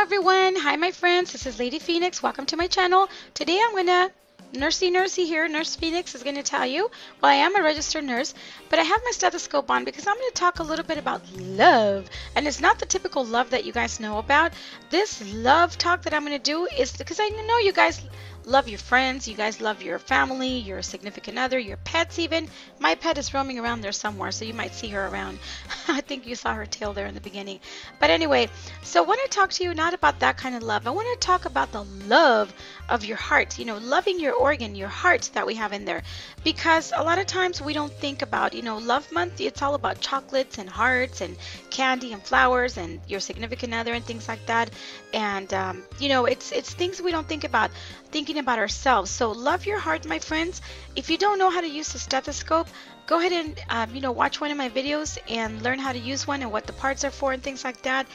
everyone. Hi, my friends. This is Lady Phoenix. Welcome to my channel. Today I'm going to Nursey Nursey here, Nurse Phoenix is going to tell you. Well, I am a registered nurse, but I have my stethoscope on because I'm going to talk a little bit about love. And it's not the typical love that you guys know about. This love talk that I'm going to do is because I know you guys love your friends, you guys love your family, your significant other, your pets even. My pet is roaming around there somewhere, so you might see her around. I think you saw her tail there in the beginning. But anyway, so I want to talk to you not about that kind of love. I want to talk about the love of your heart, you know, loving your organ, your heart that we have in there. Because a lot of times we don't think about, you know, love month, it's all about chocolates and hearts and candy and flowers and your significant other and things like that. And, um, you know, it's, it's things we don't think about thinking about ourselves. So love your heart, my friends. If you don't know how to use a stethoscope, go ahead and um, you know watch one of my videos and learn how to use one and what the parts are for and things like that.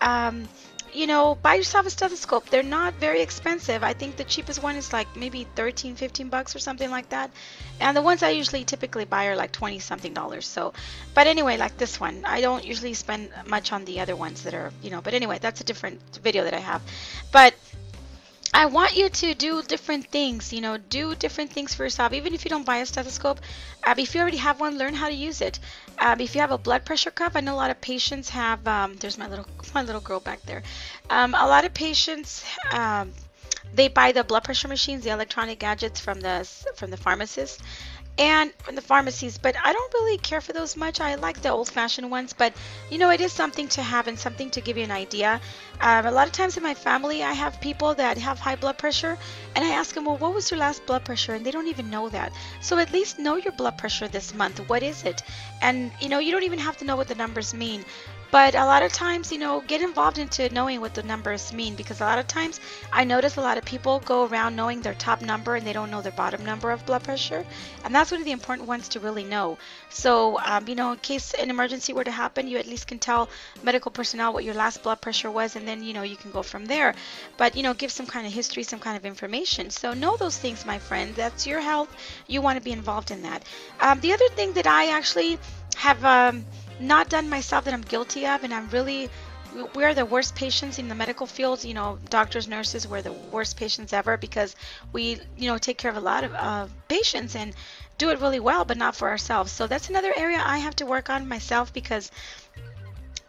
Um, you know, buy yourself a stethoscope. They're not very expensive. I think the cheapest one is like maybe 13, 15 bucks or something like that. And the ones I usually typically buy are like 20 something dollars. So, but anyway, like this one, I don't usually spend much on the other ones that are, you know, but anyway, that's a different video that I have. But I want you to do different things, you know, do different things for yourself. Even if you don't buy a stethoscope, uh, if you already have one, learn how to use it. Um, if you have a blood pressure cuff, I know a lot of patients have, um, there's my little, my little girl back there. Um, a lot of patients, um, they buy the blood pressure machines, the electronic gadgets from the, from the pharmacist and from the pharmacies but I don't really care for those much. I like the old-fashioned ones but you know it is something to have and something to give you an idea. Um, a lot of times in my family I have people that have high blood pressure and I ask them well what was your last blood pressure? And they don't even know that. So at least know your blood pressure this month. What is it? And you know you don't even have to know what the numbers mean. But a lot of times, you know, get involved into knowing what the numbers mean because a lot of times I notice a lot of people go around knowing their top number and they don't know their bottom number of blood pressure. And that's one of the important ones to really know. So, um, you know, in case an emergency were to happen, you at least can tell medical personnel what your last blood pressure was and then, you know, you can go from there. But, you know, give some kind of history, some kind of information. So know those things, my friend. That's your health. You want to be involved in that. Um, the other thing that I actually have... Um, not done myself that I'm guilty of, and I'm really we're the worst patients in the medical field. You know, doctors, nurses, we're the worst patients ever because we, you know, take care of a lot of uh, patients and do it really well, but not for ourselves. So that's another area I have to work on myself because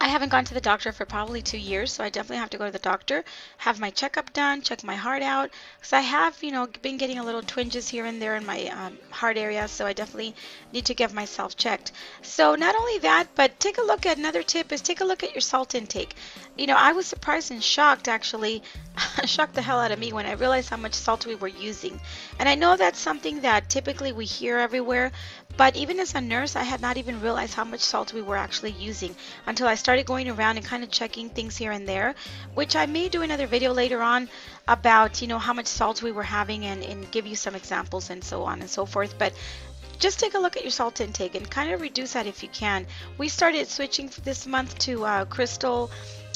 I haven't gone to the doctor for probably two years, so I definitely have to go to the doctor, have my checkup done, check my heart out. Because I have, you know, been getting a little twinges here and there in my um, heart area, so I definitely need to get myself checked. So not only that, but take a look at another tip is take a look at your salt intake. You know, I was surprised and shocked actually, shocked the hell out of me when I realized how much salt we were using. And I know that's something that typically we hear everywhere, but even as a nurse, I had not even realized how much salt we were actually using until I started going around and kind of checking things here and there, which I may do another video later on about, you know, how much salt we were having and, and give you some examples and so on and so forth. But just take a look at your salt intake and kind of reduce that if you can. We started switching this month to uh, crystal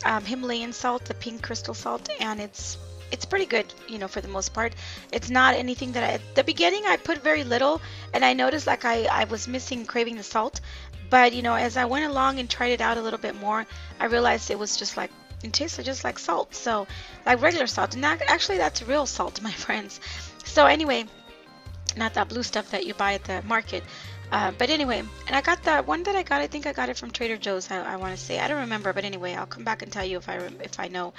um, Himalayan salt, the pink crystal salt, and it's it's pretty good, you know, for the most part. It's not anything that I, at the beginning I put very little and I noticed like I, I was missing craving the salt. But, you know, as I went along and tried it out a little bit more, I realized it was just like, it tasted just like salt. So, like regular salt. And that, actually, that's real salt, my friends. So, anyway, not that blue stuff that you buy at the market. Uh, but anyway, and I got the one that I got. I think I got it from Trader Joe's. I, I want to say I don't remember, but anyway, I'll come back and tell you if I if I know.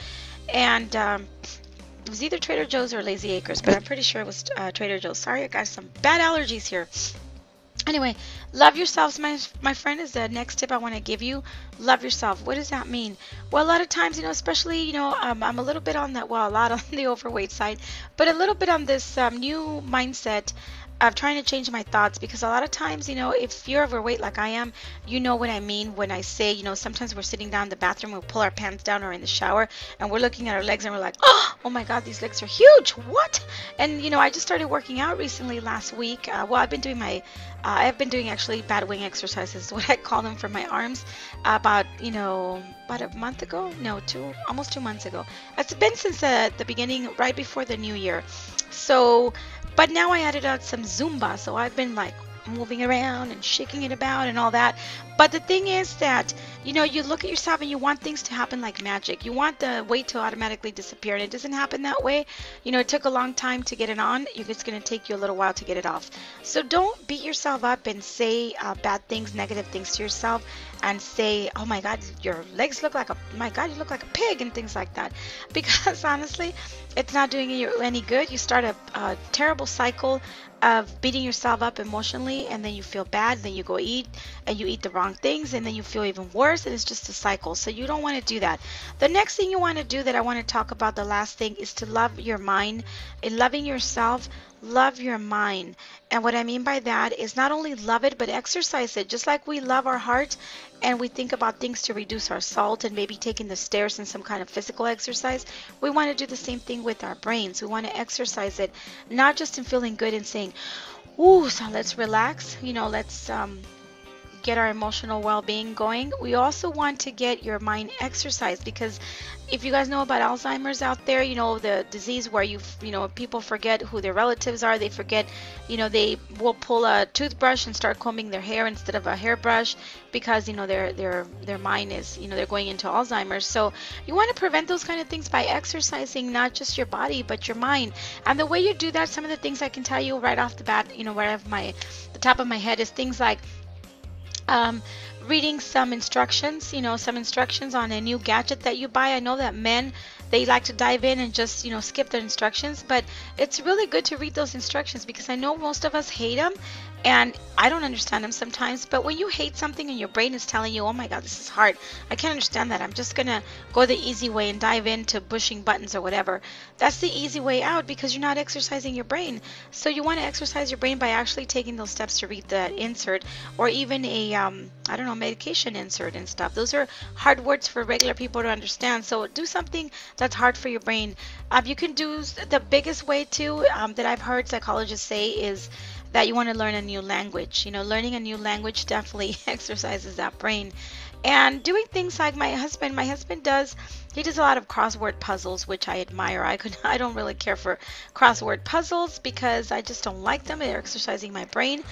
And um, it was either Trader Joe's or Lazy Acres, but I'm pretty sure it was uh, Trader Joe's. Sorry, I got some bad allergies here. Anyway, love yourselves, my, my friend, is the next tip I want to give you. Love yourself. What does that mean? Well, a lot of times, you know, especially, you know, um, I'm a little bit on that, well, a lot on the overweight side, but a little bit on this um, new mindset I'm trying to change my thoughts because a lot of times, you know, if you're overweight like I am, you know what I mean when I say, you know, sometimes we're sitting down in the bathroom, we'll pull our pants down or in the shower and we're looking at our legs and we're like, oh, oh my God, these legs are huge. What? And, you know, I just started working out recently last week. Uh, well, I've been doing my, uh, I've been doing actually bad wing exercises, what I call them for my arms, about, you know, about a month ago. No, two, almost two months ago. It's been since the, the beginning, right before the new year. So, but now I added on some Zumba, so I've been like moving around and shaking it about and all that. But the thing is that, you know, you look at yourself and you want things to happen like magic. You want the weight to automatically disappear and it doesn't happen that way. You know, it took a long time to get it on. It's going to take you a little while to get it off. So don't beat yourself up and say uh, bad things, negative things to yourself and say, oh my God, your legs look like a, my God, you look like a pig and things like that. Because honestly, it's not doing you any good. You start a, a terrible cycle of beating yourself up emotionally and then you feel bad then you go eat and you eat the wrong things and then you feel even worse and it's just a cycle. So you don't want to do that. The next thing you want to do that i want to talk about the last thing is to love your mind. In loving yourself love your mind and what i mean by that is not only love it but exercise it just like we love our heart and we think about things to reduce our salt and maybe taking the stairs and some kind of physical exercise, we want to do the same thing with our brains. We want to exercise it, not just in feeling good and saying, ooh, so let's relax, you know, let's um, get our emotional well-being going. We also want to get your mind exercised because if you guys know about Alzheimer's out there, you know the disease where you you know people forget who their relatives are. They forget, you know, they will pull a toothbrush and start combing their hair instead of a hairbrush because you know their their their mind is you know they're going into Alzheimer's. So you want to prevent those kind of things by exercising not just your body but your mind. And the way you do that, some of the things I can tell you right off the bat, you know, right off my the top of my head is things like um, reading some instructions, you know, some instructions on a new gadget that you buy. I know that men they like to dive in and just you know skip the instructions but it's really good to read those instructions because I know most of us hate them and I don't understand them sometimes but when you hate something and your brain is telling you oh my god this is hard I can't understand that. I'm just gonna go the easy way and dive into pushing buttons or whatever. That's the easy way out because you're not exercising your brain. So you want to exercise your brain by actually taking those steps to read that insert or even a um, I don't know medication insert and stuff. Those are hard words for regular people to understand. So do something that's hard for your brain. Um, you can do the biggest way too um, that I've heard psychologists say is that you want to learn a new language. You know, learning a new language definitely exercises that brain. And doing things like my husband, my husband does, he does a lot of crossword puzzles, which I admire. I could, I don't really care for crossword puzzles because I just don't like them. They're exercising my brain.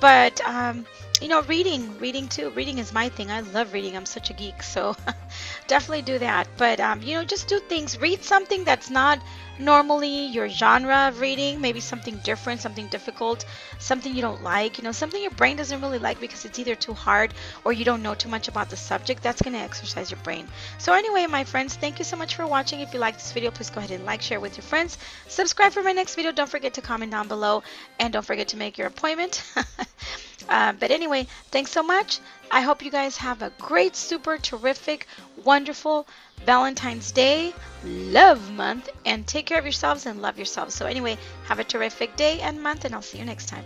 But um, you know, reading, reading too. Reading is my thing. I love reading. I'm such a geek, so definitely do that. But um, you know, just do things. Read something that's not normally your genre of reading. Maybe something different, something difficult, something you don't like. You know, something your brain doesn't really like because it's either too hard or you don't know too much about the subject. That's gonna exercise your brain. So anyway, my friends, thank you so much for watching. If you like this video, please go ahead and like, share with your friends. Subscribe for my next video. Don't forget to comment down below, and don't forget to make your appointment. Uh, but anyway, thanks so much. I hope you guys have a great, super terrific, wonderful Valentine's Day, love month, and take care of yourselves and love yourselves. So anyway, have a terrific day and month, and I'll see you next time.